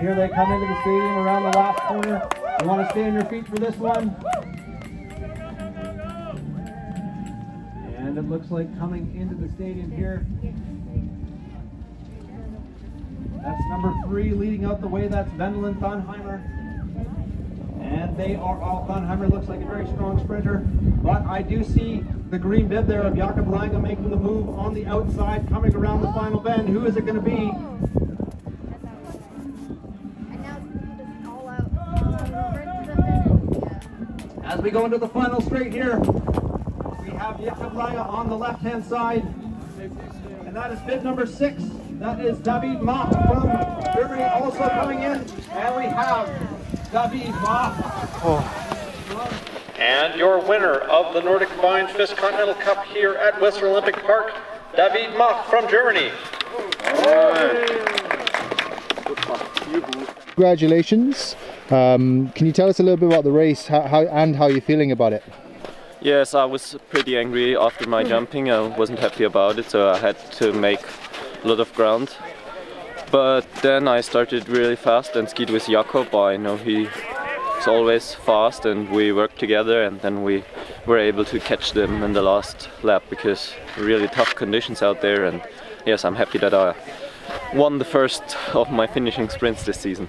here they come into the stadium around the last corner. You want to stay on your feet for this one? And it looks like coming into the stadium here. That's number three leading out the way. That's Wendelin Thannheimer. And they are all, Thannheimer looks like a very strong sprinter. But I do see the green bib there of Jakob Lange making the move on the outside, coming around the final bend. Who is it going to be? As we go into the final straight here, we have Jakob Lange on the left-hand side. And that is bid number six. That is David Mach from Germany also coming in. And we have David Mach. And your winner of the Nordic Combined FIS Continental Cup here at Whistler Olympic Park, David Mach from Germany. Congratulations. Um, can you tell us a little bit about the race how, how, and how you're feeling about it? Yes, I was pretty angry after my jumping. I wasn't happy about it, so I had to make a lot of ground. But then I started really fast and skied with Jakob. I know he is always fast and we worked together and then we were able to catch them in the last lap because really tough conditions out there and yes, I'm happy that I won the first of my finishing sprints this season.